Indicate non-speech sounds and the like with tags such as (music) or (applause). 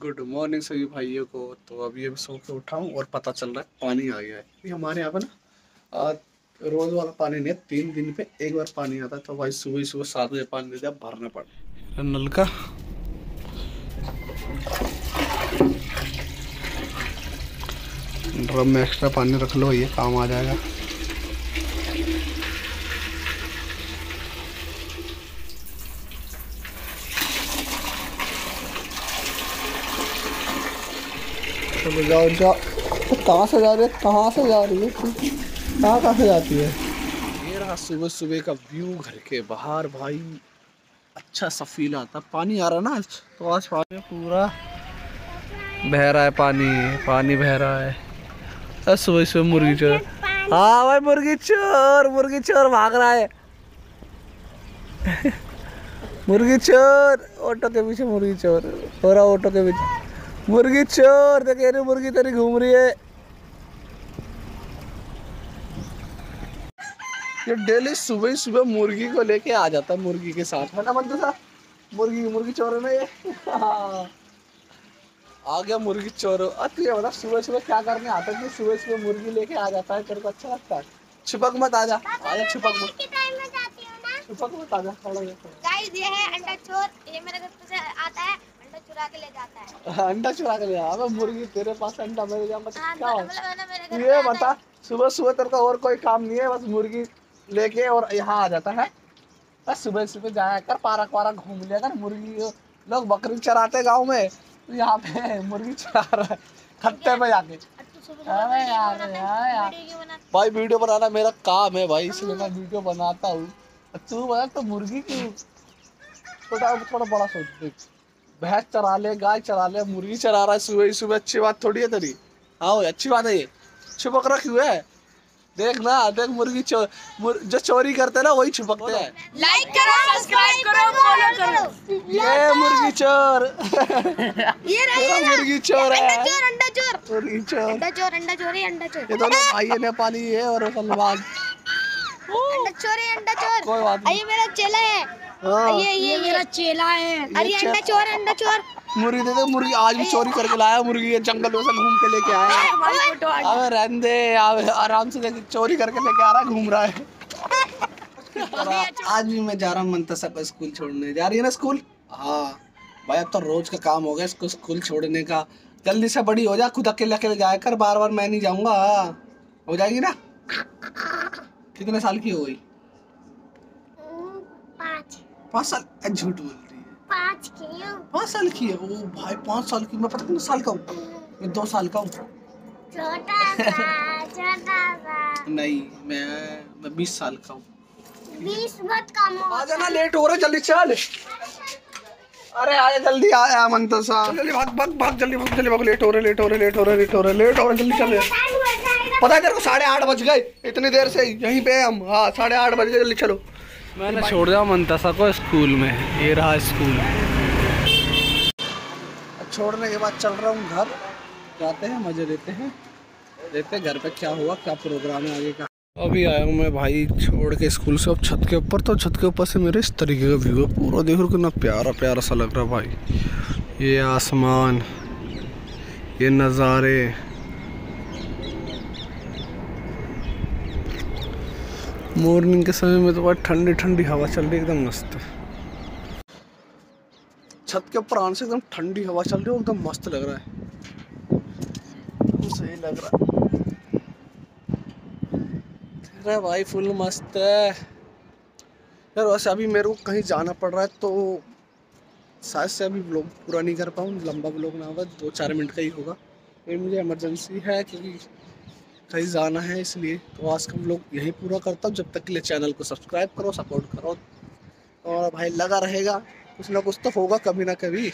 Good morning सभी भाइयों को। तो अभी अभी सो के उठा हूँ और पता चल रहा है पानी आ गया है। ये हमारे यहाँ पे ना रोज वाला पानी नहीं है तीन दिन पे एक बार पानी आता है तो भाई सुबह सुबह सात बजे पानी दे दिया भरना पड़ा नल का। ड्रम में एक्स्ट्रा पानी रख लो, ये काम आ जाएगा। चलो जाओ जाओ तो कहाँ से जा रही है? कहाँ से जा रही है कहाँ कहाँ से जाती है? रहा सुबह सुबह का व्यू घर के बाहर, भाई। अच्छा सा फील आता। पानी आ रहा ना आज? तो आज पानी पूरा बह रहा है, पानी। पानी बह रहा है। सुबह सुबह मुर्गी चोर। हाँ भाई, मुर्गी चोर मुर्गी चोर भाग रहा है। (laughs) मुर्गी चोर, ऑटो के पीछे मुर्गी चोर। हो रहा ऑटो के पीछे। मुर्गी चोर देखे रही मुर्गी तेरी घूम रही है। ये डेली सुबह ही सुबह मुर्गी को लेके आ जाता है मुर्गी के साथ। है ना बंदू साहब मुर्गी मुर्गी चोर है ना ये? (laughs) आ गया मुर्गी चोर। अब तू ये बता सुबह सुबह क्या करने आता है सुबह सुबह मुर्गी लेके आ जाता है? तेरे को अच्छा लगता है? छुपक मत आ जा आ जा छिपक मत। में छिपक मत आ जा। गाइस ये है अंडा चोर। ये मेरे घर पे आता है। चुरा के ले जाता है। अंडा चुरा के ले मुर्गी तेरे पास अंडा मेरे यहाँ बस हाँ, क्या हो? मतलब है ये बता सुबह सुबह तेरे को और कोई काम नहीं है बस मुर्गी लेके और यहाँ आ जाता है। बस सुबह सुबह जाया कर पारक वारक घूम लिया कर मुर्गी लोग बकरी चराते गाँव में तो यहाँ पे (laughs) मुर्गी चरा रहा है खत्ते पे जाके। है। सुबह यार, भाई वीडियो बनाना मेरा काम है भाई इसलिए मैं वीडियो बनाता हूँ। तू बता तो मुर्गी की थोड़ा थोड़ा बड़ा सोच देख। भैंस चरा ले गाय चरा ले मुर्गी चरा रहा है सुबह ही सुबह अच्छी बात थोड़ी है तेरी। हाँ अच्छी बात है ये। छुपक रखी हुए है। देख ना देख मुर्गी चो, मुर, जो चोरी करते हैं ना वही छुपकते हैं। लाइक करो सब्सक्राइब करो फॉलो करो। ये मुर्गी चोर। ये रहा मेरा मुर्गी चोर है। अंडा चोर अंडा चोर। मुर्गी चोर। अंडा चोर अंडा चोर ये अंडा चोर। ये दोनों भाई है नेपाली है और मुसलमान। अंडा चोर है अंडा चोर। कोई बात और ये मेरा चेला है। हाँ। ये ये मेरा चेला है। अरे अंडा चोर अंडा चोर। मुर्गी दे दे मुर्गी आज भी चोरी करके लाया मुर्गी ये जंगल में से घूम के लेके आया। है अबे रहने दे अबे आराम से देख चोरी करके लेके आ रहा है घूम रहा है। आज भी मैं जा रहा हूँ मंतसा को स्कूल छोड़ने। जा रही है ना स्कूल? हाँ। भाई अब तो रोज का काम हो गया इसको स्कूल छोड़ने का। जल्दी से बड़ी हो जा खुद अकेले अकेले जाया कर बार बार मैं नहीं जाऊँगा। हो जाएगी ना? कितने साल की हो गई पाँच। पाँच साल? झूठ बोल रही है। पाँच की हूँ। पाँच साल की है? ओ भाई पाँच साल की? मैं पता कितने साल का हूँ? मैं दो साल का हूँ। छोटा सा छोटा सा। नहीं मैं मैं बीस साल का हूँ। बीस बहुत कम हो। आ जाना लेट हो रहा है जल्दी चल। अरे आजा जल्दी आया मंतो सा जल्दी भाग भाग भाग जल्दी भाग जल्दी भाग। लेट हो रहे लेट हो रहे लेट हो रहे लेट हो रहे लेट हो रहे जल्दी चल। पता है तेरे को साढ़े आठ बज गए। इतनी देर से यहीं पे हम। हाँ साढ़े आठ बज गए जल्दी चलो। मैंने छोड़ दिया मंतसा को स्कूल में। ये रहा स्कूल। छोड़ने के बाद चल रहा हूँ घर। जाते हैं मज़े लेते हैं। देखते हैं घर पे क्या हुआ क्या प्रोग्राम है आगे का। अभी आया हूँ मैं भाई छोड़ के स्कूल से। अब छत के ऊपर तो छत के ऊपर से मेरे इस तरीके का व्यू है। पूरा देखो कितना प्यारा प्यारा सा लग रहा है भाई। ये आसमान ये नज़ारे मॉर्निंग के समय में तो बहुत ठंडी ठंडी हवा चल रही है, एकदम मस्त। छत के ऊपर आने से एकदम ठंडी हवा चल रही है, एकदम मस्त लग रहा है। सही लग रहा है। अरे भाई, फुल मस्त है। यार, वैसे अभी मेरे को कहीं जाना पड़ रहा है तो शायद से अभी ब्लॉग पूरा नहीं कर पाऊँ, लंबा ब्लॉग ना होगा, दो चार मिनट का ही होगा। ये मुझे इमरजेंसी है, क्योंकि कहीं जाना है इसलिए। तो आज का लोग यहीं पूरा करता हूँ। जब तक के लिए चैनल को सब्सक्राइब करो सपोर्ट करो। और भाई लगा रहेगा, कुछ ना कुछ तो होगा कभी ना कभी।